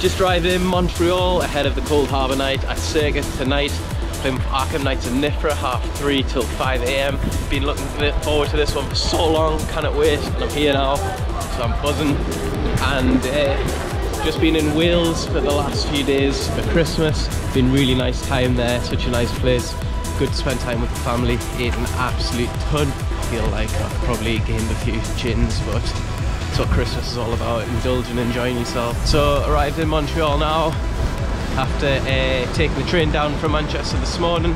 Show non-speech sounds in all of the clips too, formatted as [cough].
Just arrived in Montreal ahead of the Coldharbour night at Circus tonight. Playing Arkham Knights in Nifra, half three till 5 a.m. Been looking forward to this one for so long, cannot wait, and I'm here now, so I'm buzzing. And uh, just been in Wales for the last few days for Christmas. Been really nice time there, such a nice place. Good to spend time with the family, ate an absolute ton. Feel like I've probably gained a few chins, but what Christmas is all about, indulging, and enjoying yourself. So arrived in Montreal now, after uh, taking the train down from Manchester this morning,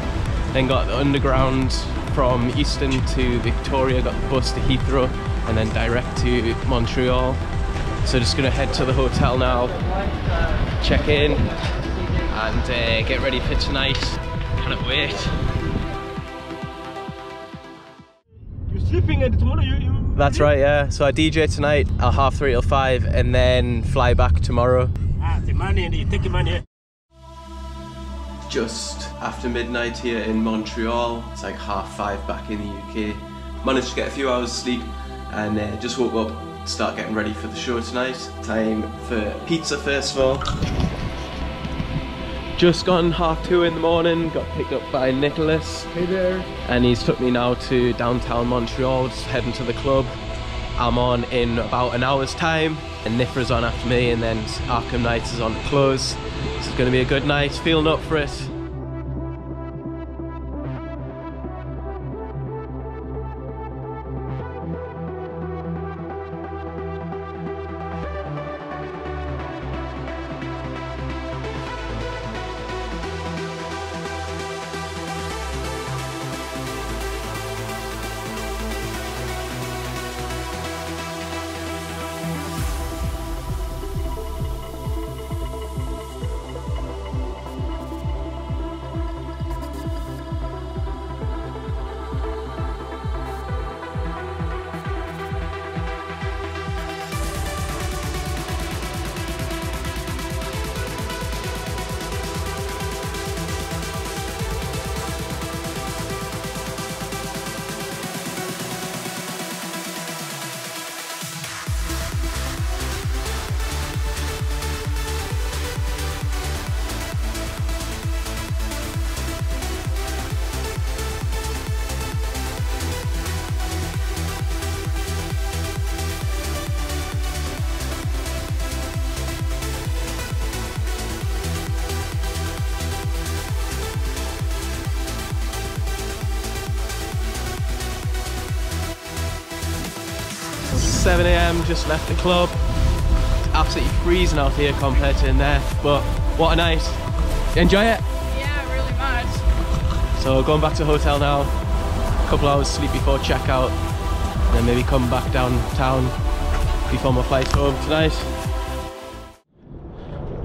then got the underground from Euston to Victoria, got the bus to Heathrow, and then direct to Montreal. So just gonna head to the hotel now, check in, and uh, get ready for tonight. Cannot wait. Sleeping and tomorrow you, you That's right, yeah. So I DJ tonight at half three till five, and then fly back tomorrow. Ah, the money and you take the money. just after midnight here in Montreal. It's like half five back in the UK. Managed to get a few hours sleep and uh, just woke up, start getting ready for the show tonight. Time for pizza first of all. Just gone half two in the morning, got picked up by Nicholas. Hey there. And he's took me now to downtown Montreal, just heading to the club. I'm on in about an hour's time, and Nifra's on after me, and then Arkham Knights is on to close. This is going to be a good night, feeling up for it. 7 a.m. Just left the club. It's absolutely freezing out here compared to in there, but what a night! Enjoy it. Yeah, really much. So going back to the hotel now. A couple hours sleep before checkout, and then maybe come back downtown before my flight home tonight.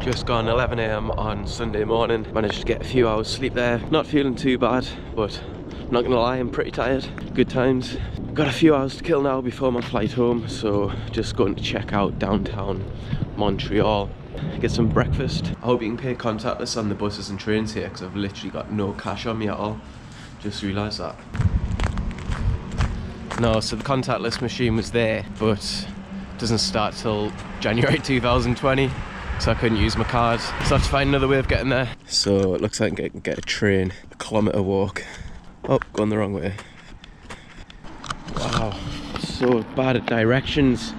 Just gone 11 a.m. on Sunday morning. Managed to get a few hours sleep there. Not feeling too bad, but not gonna lie, I'm pretty tired. Good times. Got a few hours to kill now before my flight home, so just going to check out downtown Montreal. Get some breakfast. I hope you can pay contactless on the buses and trains here because I've literally got no cash on me at all. Just realised that. No, so the contactless machine was there, but doesn't start till January [laughs] 2020 so I couldn't use my card. So I have to find another way of getting there. So it looks like I can get a train, a kilometre walk. Oh, going the wrong way. Wow, so bad at directions.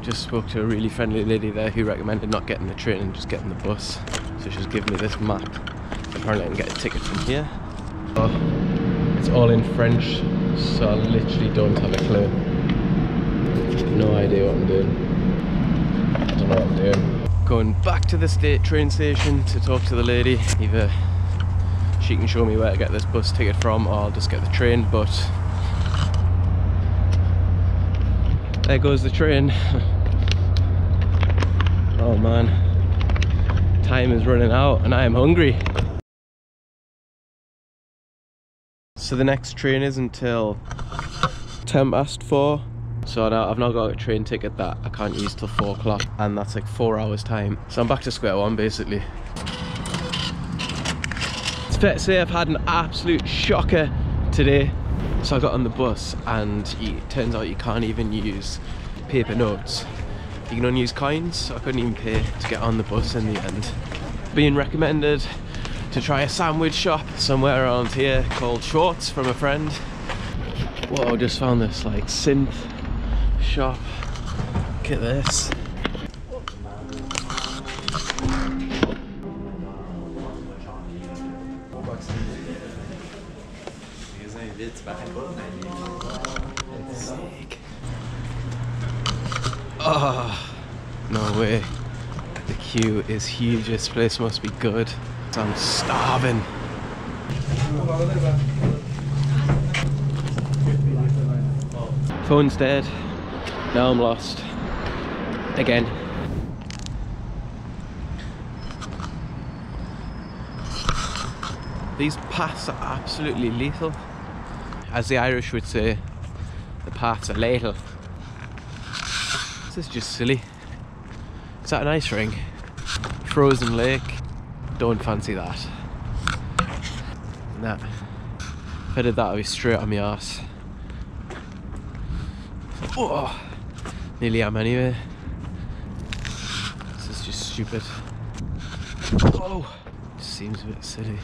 Just spoke to a really friendly lady there who recommended not getting the train and just getting the bus. So she's given me this map. Apparently I can get a ticket from here. Oh, it's all in French, so I literally don't have a clue. No idea what I'm doing. I don't know what I'm doing. Going back to the state train station to talk to the lady. Either she can show me where to get this bus ticket from or I'll just get the train, but there goes the train. [laughs] oh man, time is running out and I am hungry. So the next train is until 10 past 4. So now I've now got a train ticket that I can't use till 4 o'clock and that's like 4 hours time. So I'm back to square one basically. Fair to say I've had an absolute shocker today. So I got on the bus and it turns out you can't even use paper notes you can only use coins, so I couldn't even pay to get on the bus in the end. Being recommended to try a sandwich shop somewhere around here called Schwartz's from a friend. Whoa, just found this like synth shop. Look at this. Sick. Oh, no way. The queue is huge. This place must be good. I'm starving. Phone's dead. Now I'm lost. Again. These paths are absolutely lethal. As the Irish would say, the paths are lethal. This is just silly. Is that an ice ring? Frozen lake? Don't fancy that. Nah. If I did that, I'd be straight on my arse. Oh, nearly am anyway. This is just stupid. Oh, seems a bit silly.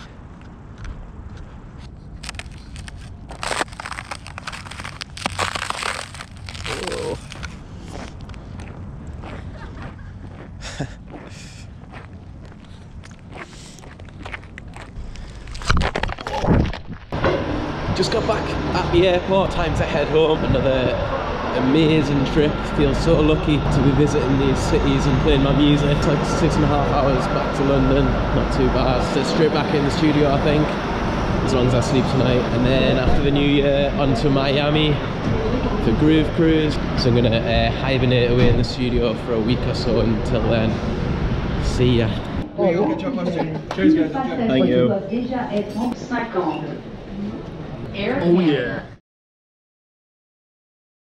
Oh. Just got back at the airport, time to head home. Another amazing trip. Feel so lucky to be visiting these cities and playing my music. It's like six and a half hours back to London. Not too bad. So straight back in the studio, I think, as long as I sleep tonight. And then after the new year, on to Miami for Groove Cruise. So I'm gonna uh, hibernate away in the studio for a week or so until then. See ya. Cheers, guys. Thank you. Déjà être 50. Air Oh yeah.